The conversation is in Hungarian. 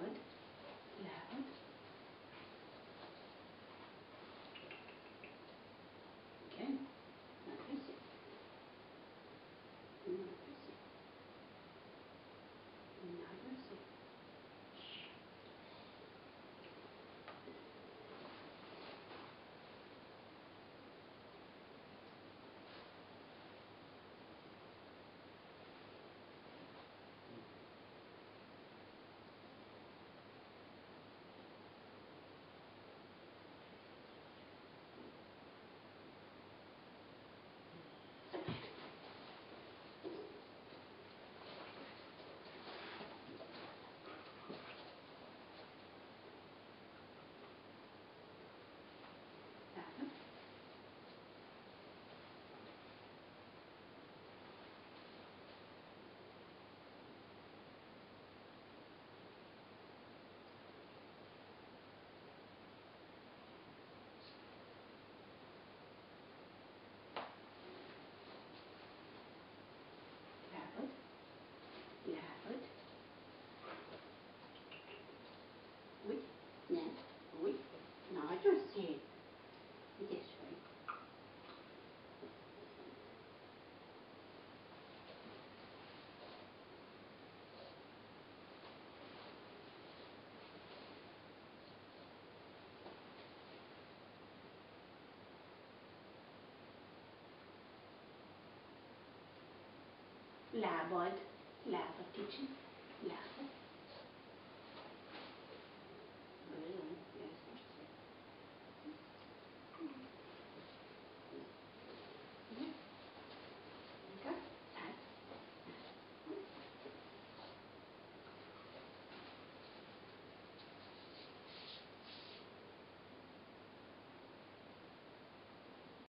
would. Lábad, lábad kicsi, lábad.